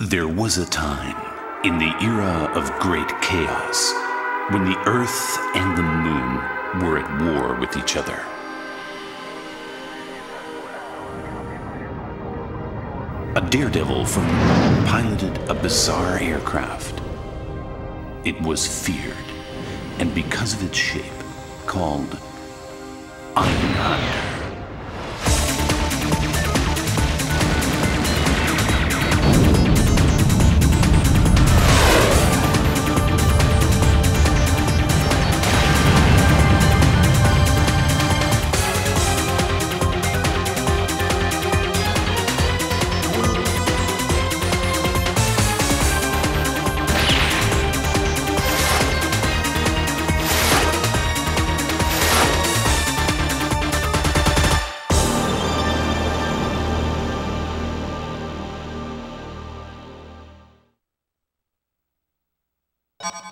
There was a time in the era of great chaos when the earth and the moon were at war with each other. A daredevil from the moon piloted a bizarre aircraft. It was feared, and because of its shape, called Einhänder. You